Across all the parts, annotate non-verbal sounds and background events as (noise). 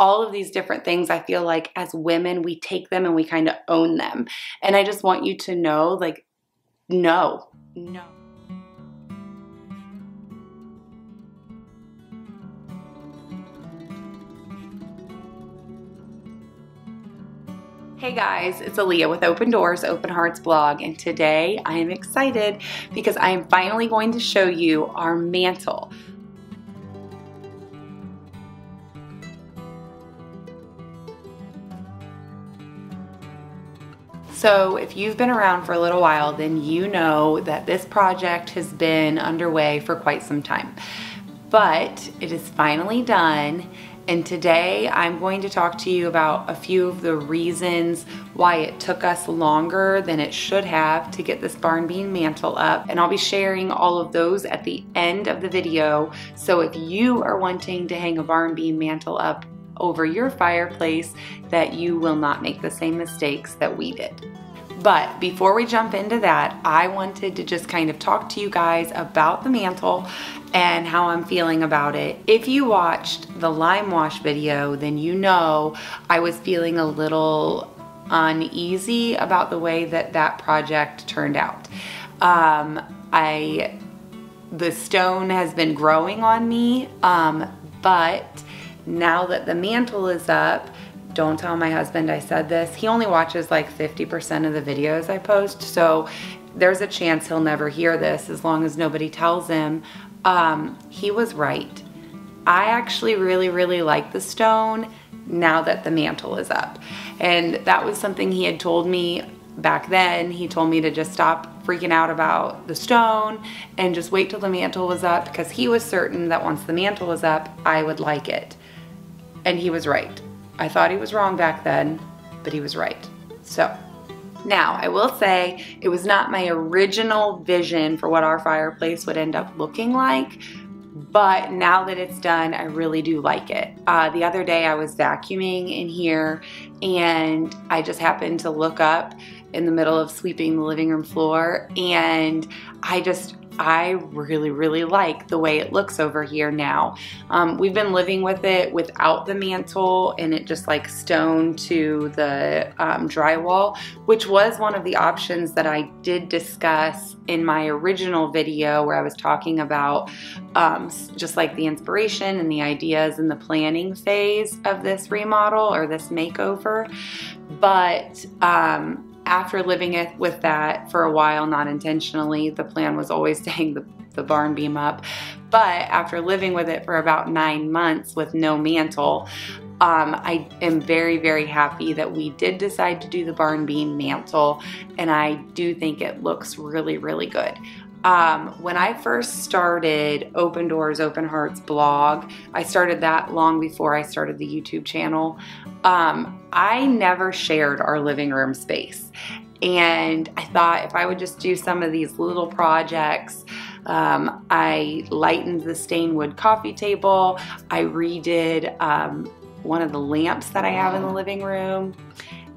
all of these different things, I feel like as women, we take them and we kind of own them. And I just want you to know like, no, no. Hey guys, it's Aaliyah with Open Doors, Open Hearts blog, and today I am excited because I am finally going to show you our mantel. So if you've been around for a little while, then you know that this project has been underway for quite some time. But it is finally done and today I'm going to talk to you about a few of the reasons why it took us longer than it should have to get this barn beam mantel up. And I'll be sharing all of those at the end of the video. So if you are wanting to hang a barn beam mantel up over your fireplace that you will not make the same mistakes that we did. But before we jump into that, I wanted to just kind of talk to you guys about the mantel and how I'm feeling about it. If you watched the lime wash video, then you know I was feeling a little uneasy about the way that that project turned out. Um, I, the stone has been growing on me, um, but now that the mantel is up, don't tell my husband I said this. He only watches like 50% of the videos I post, so there's a chance he'll never hear this as long as nobody tells him. Um, he was right. I actually really, really like the stone now that the mantel is up. And that was something he had told me back then. He told me to just stop freaking out about the stone and just wait till the mantel was up because he was certain that once the mantel was up, I would like it. And he was right. I thought he was wrong back then, but he was right. So now I will say it was not my original vision for what our fireplace would end up looking like, but now that it's done, I really do like it. Uh, the other day I was vacuuming in here and I just happened to look up in the middle of sweeping the living room floor and I just I really, really like the way it looks over here now. Um, we've been living with it without the mantel and it just like stone to the um, drywall, which was one of the options that I did discuss in my original video where I was talking about um, just like the inspiration and the ideas and the planning phase of this remodel or this makeover. But um, after living it with that for a while, not intentionally, the plan was always to hang the, the barn beam up. But after living with it for about nine months with no mantel, um, I am very, very happy that we did decide to do the barn beam mantel, and I do think it looks really, really good. Um, when I first started Open Doors, Open Hearts blog, I started that long before I started the YouTube channel. Um, I never shared our living room space. And I thought if I would just do some of these little projects, um, I lightened the stained wood coffee table. I redid um, one of the lamps that I have in the living room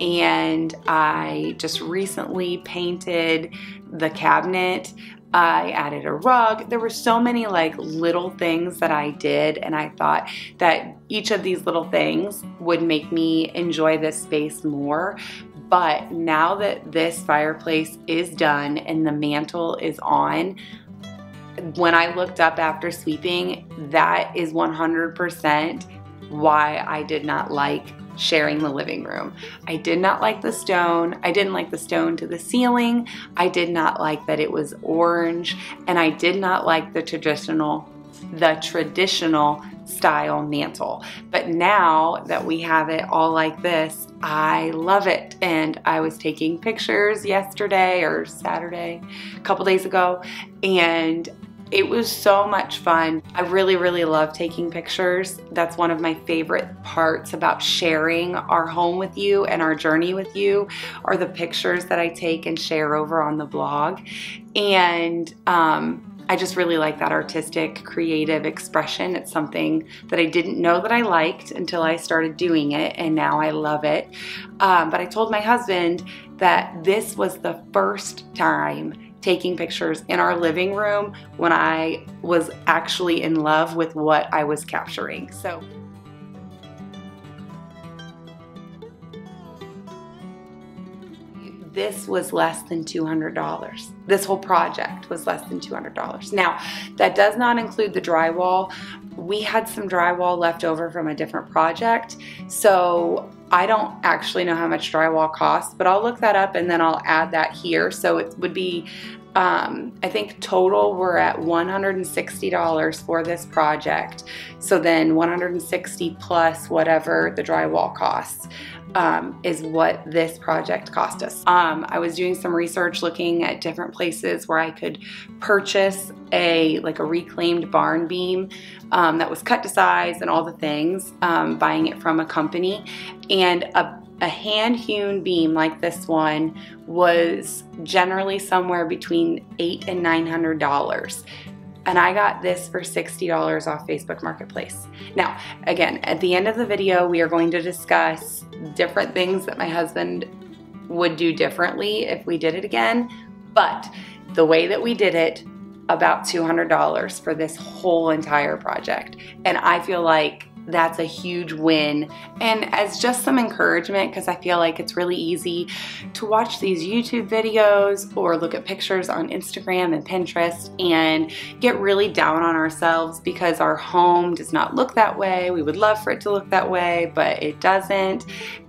and I just recently painted the cabinet I added a rug. There were so many like little things that I did and I thought that each of these little things would make me enjoy this space more. But now that this fireplace is done and the mantel is on, when I looked up after sweeping, that is 100% why I did not like sharing the living room. I did not like the stone. I didn't like the stone to the ceiling. I did not like that it was orange and I did not like the traditional the traditional style mantel. But now that we have it all like this, I love it. And I was taking pictures yesterday or Saturday, a couple days ago, and it was so much fun. I really, really love taking pictures. That's one of my favorite parts about sharing our home with you and our journey with you are the pictures that I take and share over on the blog. And um, I just really like that artistic, creative expression. It's something that I didn't know that I liked until I started doing it, and now I love it. Um, but I told my husband that this was the first time taking pictures in our living room when I was actually in love with what I was capturing. So this was less than $200. This whole project was less than $200. Now, that does not include the drywall. We had some drywall left over from a different project, so I don't actually know how much drywall costs, but I'll look that up and then I'll add that here. So it would be um, I think total we're at $160 for this project. So then 160 plus whatever the drywall costs um, is what this project cost us. Um, I was doing some research looking at different places where I could purchase a like a reclaimed barn beam um, that was cut to size and all the things, um, buying it from a company and a a hand hewn beam like this one was generally somewhere between eight and nine hundred dollars and I got this for $60 off Facebook Marketplace. Now, again, at the end of the video, we are going to discuss different things that my husband would do differently if we did it again, but the way that we did it, about $200 for this whole entire project. And I feel like that's a huge win. And as just some encouragement, because I feel like it's really easy to watch these YouTube videos or look at pictures on Instagram and Pinterest and get really down on ourselves because our home does not look that way. We would love for it to look that way, but it doesn't.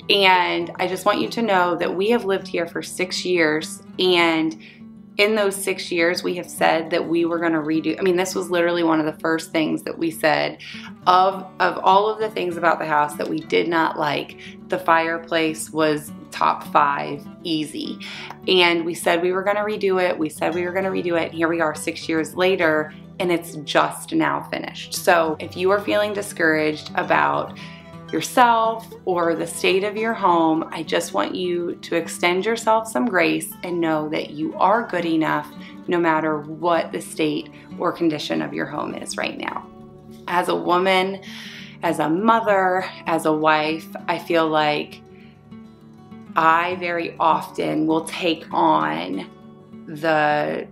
And I just want you to know that we have lived here for six years and in those six years, we have said that we were going to redo. I mean, this was literally one of the first things that we said of of all of the things about the house that we did not like. The fireplace was top five, easy, and we said we were going to redo it. We said we were going to redo it. And Here we are, six years later, and it's just now finished. So, if you are feeling discouraged about yourself or the state of your home, I just want you to extend yourself some grace and know that you are good enough no matter what the state or condition of your home is right now. As a woman, as a mother, as a wife, I feel like I very often will take on the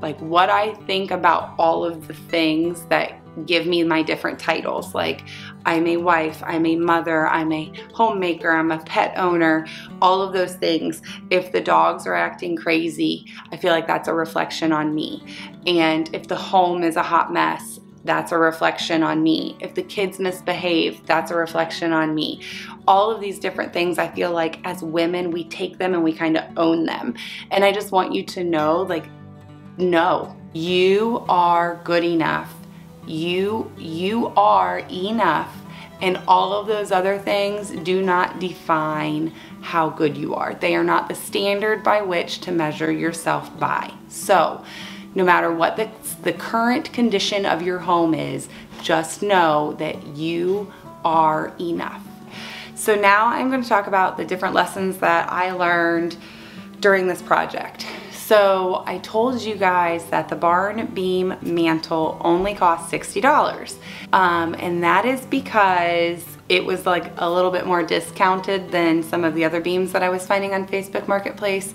like what I think about all of the things that give me my different titles like I'm a wife, I'm a mother, I'm a homemaker, I'm a pet owner, all of those things. If the dogs are acting crazy, I feel like that's a reflection on me. And if the home is a hot mess, that's a reflection on me. If the kids misbehave, that's a reflection on me. All of these different things, I feel like as women, we take them and we kind of own them. And I just want you to know like, no, you are good enough you you are enough and all of those other things do not define how good you are. They are not the standard by which to measure yourself by. So, no matter what the, the current condition of your home is, just know that you are enough. So now I'm going to talk about the different lessons that I learned during this project. So I told you guys that the barn beam mantel only cost $60. Um, and that is because it was like a little bit more discounted than some of the other beams that I was finding on Facebook Marketplace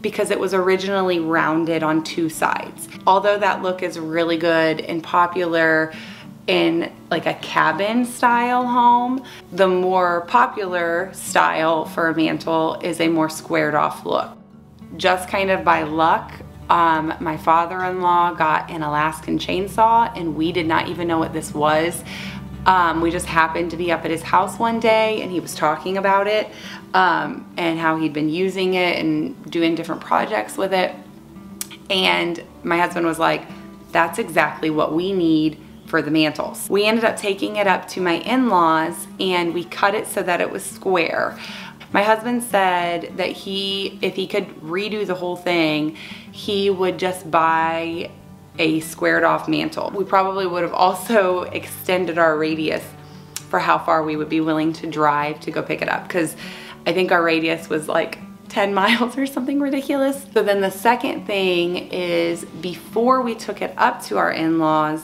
because it was originally rounded on two sides. Although that look is really good and popular in like a cabin style home, the more popular style for a mantel is a more squared off look just kind of by luck, um, my father-in-law got an Alaskan chainsaw and we did not even know what this was. Um, we just happened to be up at his house one day and he was talking about it um, and how he'd been using it and doing different projects with it. And my husband was like, that's exactly what we need for the mantels. We ended up taking it up to my in-laws and we cut it so that it was square. My husband said that he, if he could redo the whole thing, he would just buy a squared off mantel. We probably would have also (laughs) extended our radius for how far we would be willing to drive to go pick it up because I think our radius was like 10 (laughs) miles or something ridiculous. So then the second thing is before we took it up to our in-laws,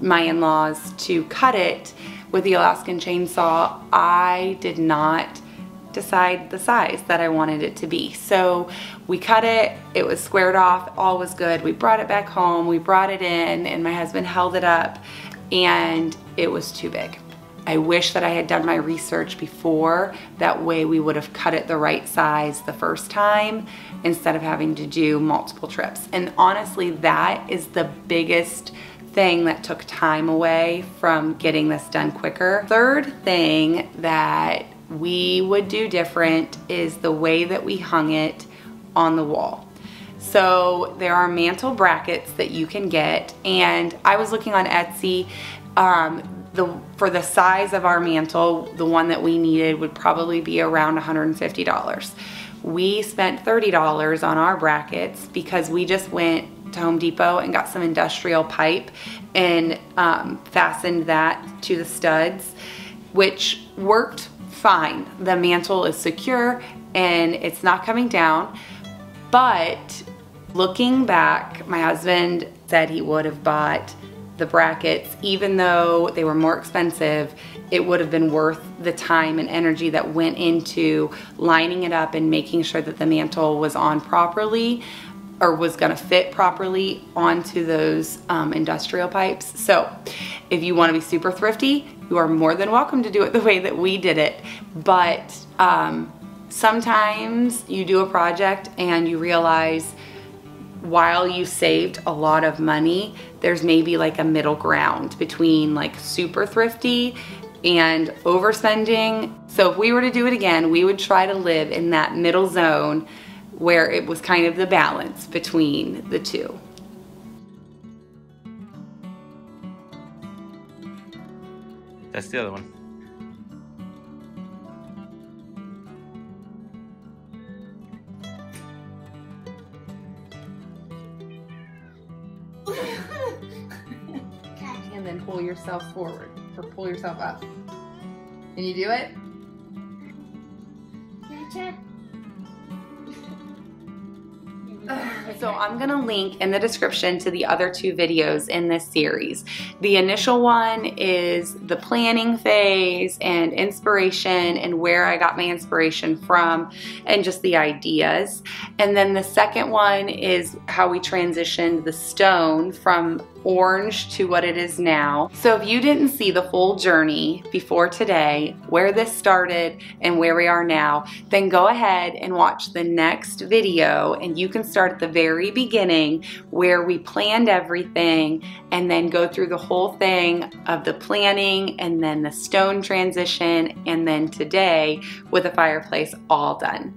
my in-laws to cut it with the Alaskan chainsaw, I did not decide the size that I wanted it to be. So we cut it, it was squared off, all was good. We brought it back home, we brought it in and my husband held it up and it was too big. I wish that I had done my research before. That way we would have cut it the right size the first time instead of having to do multiple trips. And honestly, that is the biggest thing that took time away from getting this done quicker. Third thing that we would do different is the way that we hung it on the wall. So there are mantel brackets that you can get and I was looking on Etsy um, the for the size of our mantel, the one that we needed would probably be around $150. We spent $30 on our brackets because we just went to Home Depot and got some industrial pipe and um, fastened that to the studs, which worked fine. The mantel is secure and it's not coming down, but looking back, my husband said he would have bought the brackets, even though they were more expensive, it would have been worth the time and energy that went into lining it up and making sure that the mantel was on properly or was gonna fit properly onto those um, industrial pipes. So if you wanna be super thrifty, you are more than welcome to do it the way that we did it. But um, sometimes you do a project and you realize while you saved a lot of money, there's maybe like a middle ground between like super thrifty and overspending. So if we were to do it again, we would try to live in that middle zone where it was kind of the balance between the two. That's the other one. (laughs) and then pull yourself forward or pull yourself up. Can you do it? So I'm gonna link in the description to the other two videos in this series. The initial one is the planning phase and inspiration and where I got my inspiration from and just the ideas. And then the second one is how we transitioned the stone from orange to what it is now. So if you didn't see the full journey before today, where this started and where we are now, then go ahead and watch the next video and you can start at the very beginning where we planned everything and then go through the whole thing of the planning and then the stone transition and then today with the fireplace all done.